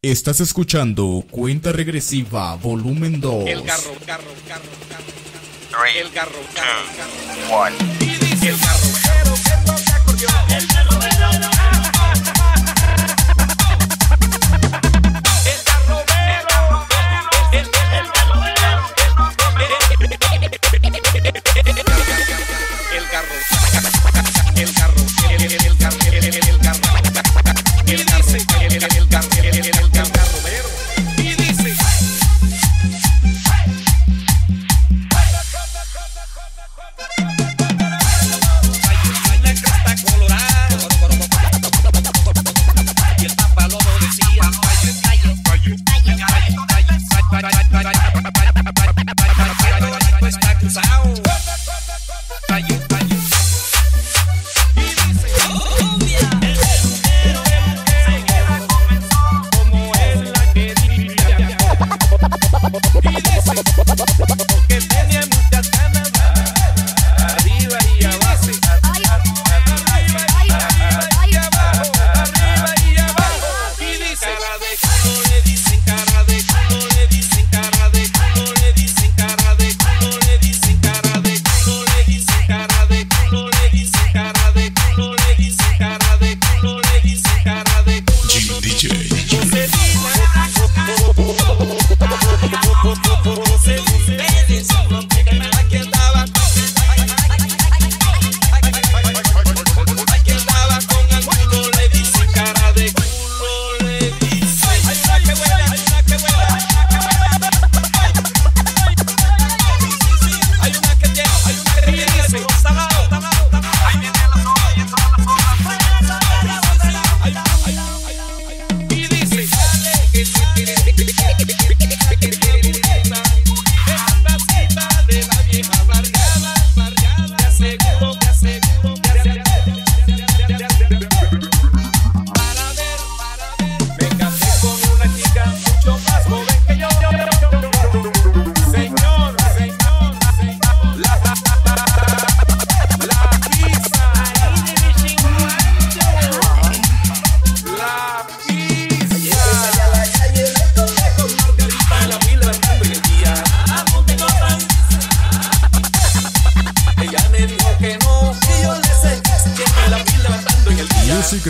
Estás escuchando Cuenta Regresiva, volumen 2. El garro, garro, garro, garro. El garro, garro, garro. El garro, garro, garro. El garro,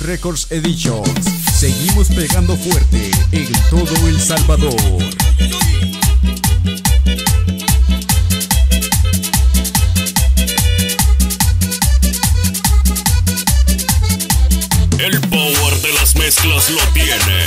Records Editions. Seguimos pegando fuerte en todo El Salvador. El power de las mezclas lo tiene.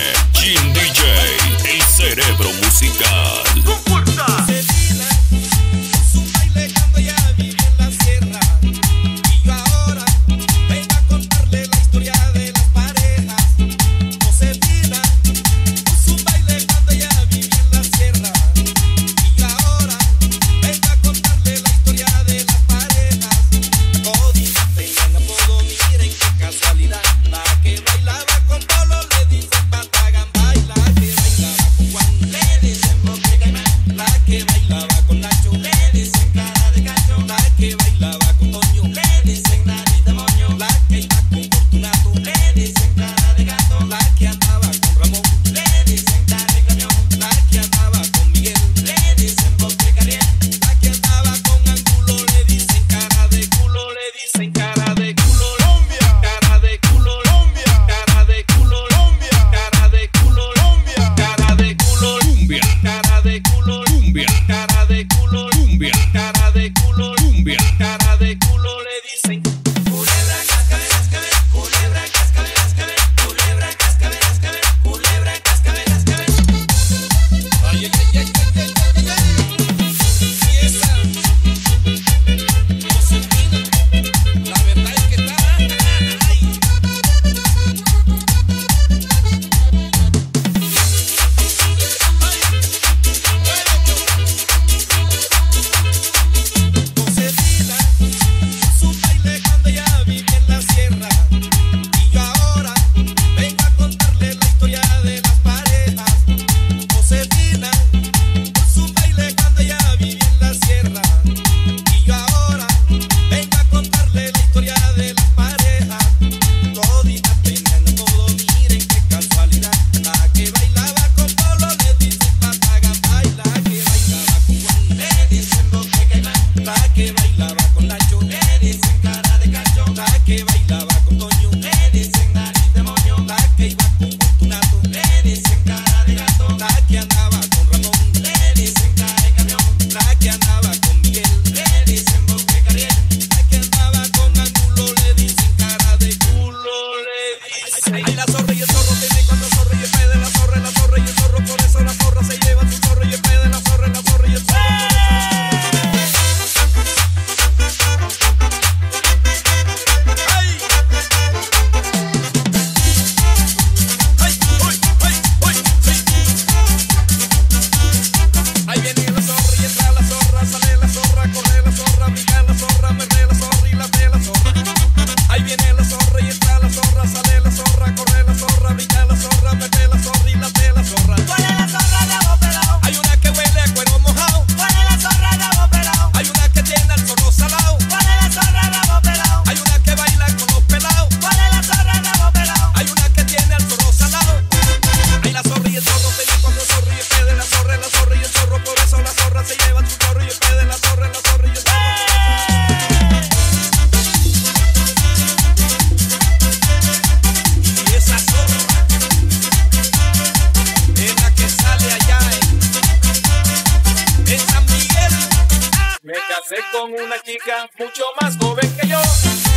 con una chica mucho más joven que yo.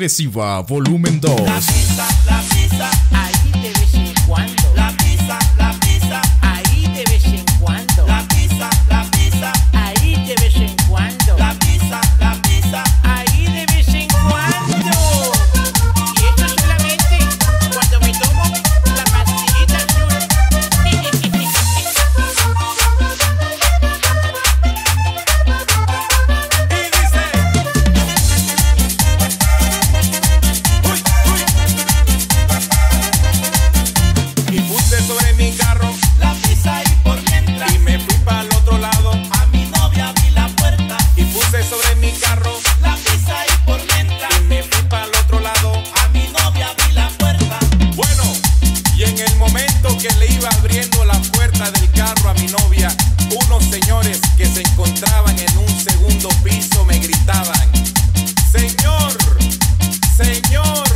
regresiva, volumen 2. que se encontraban en un segundo piso me gritaban, Señor, Señor.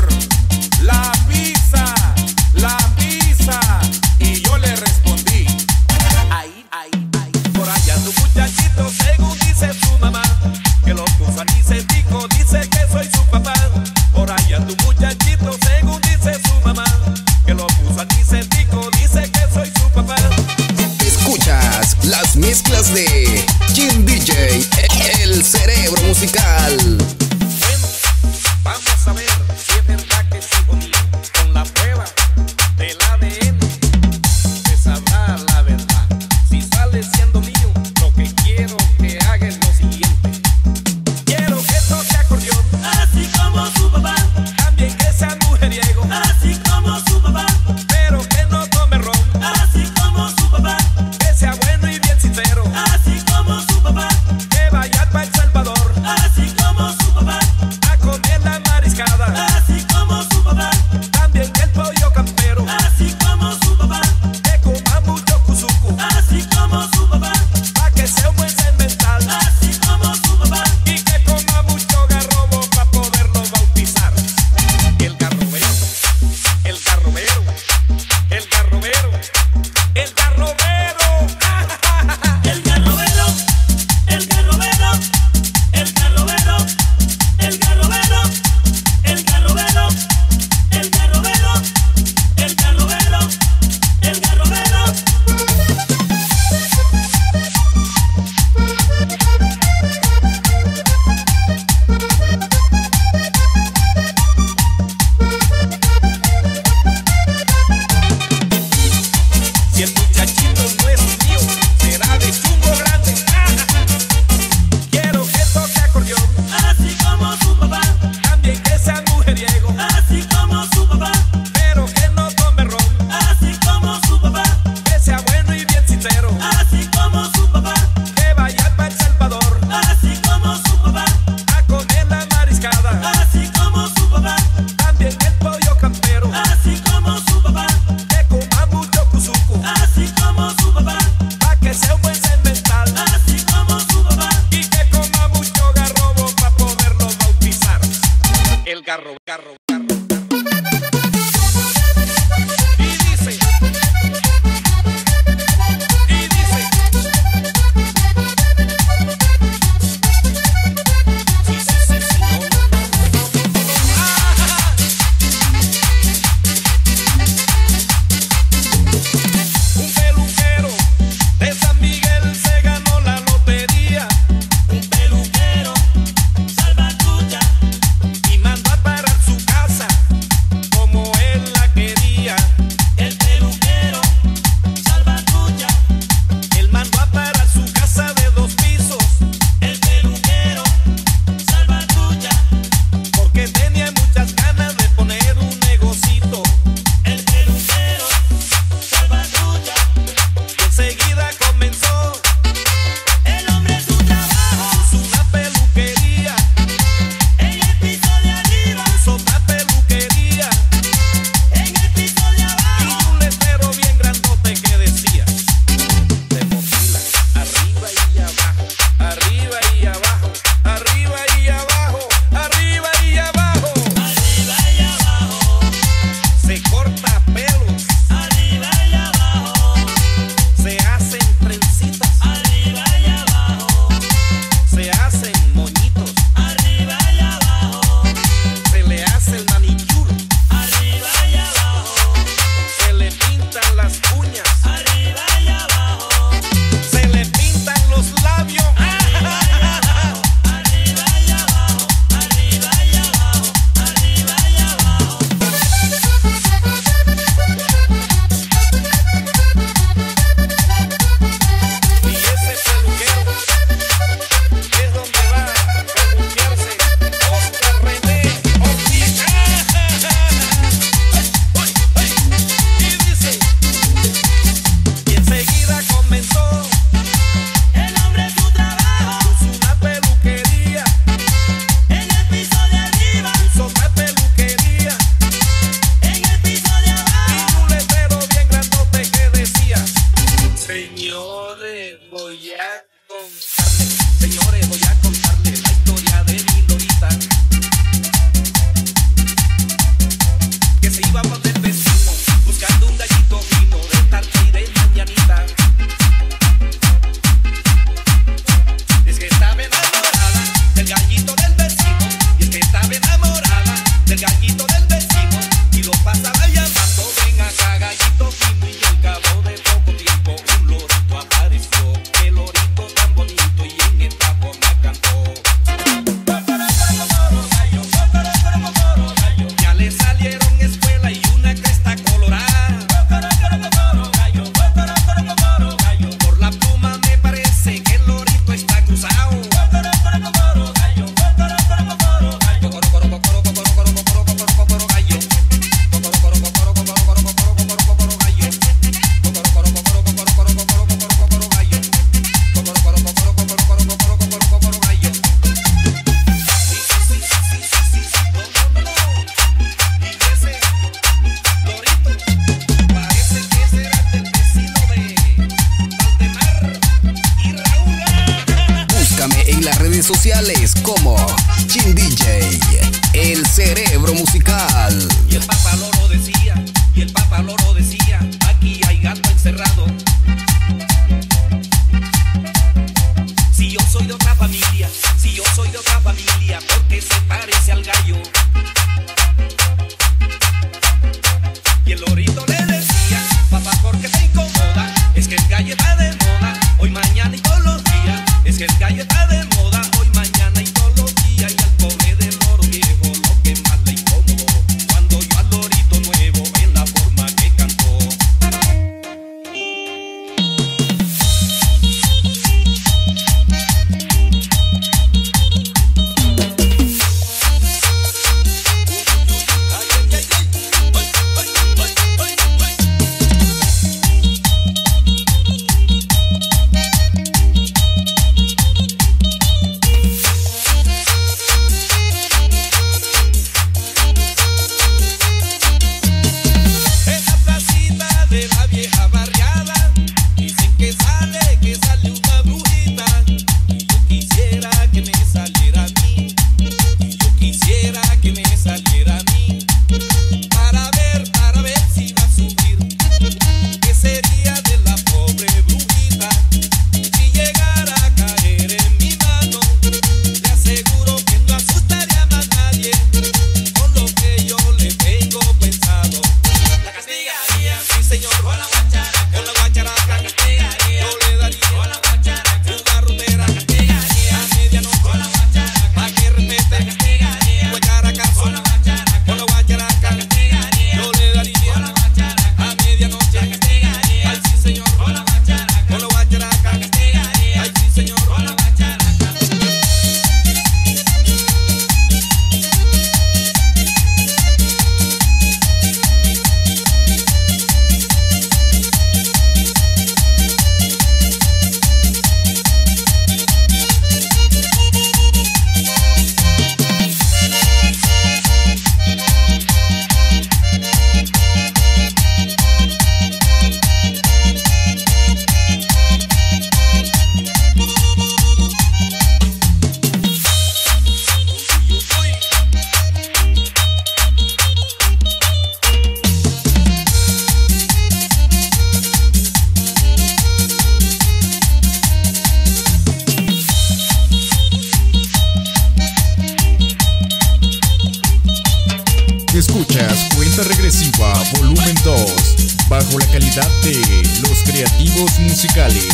Creativos musicales.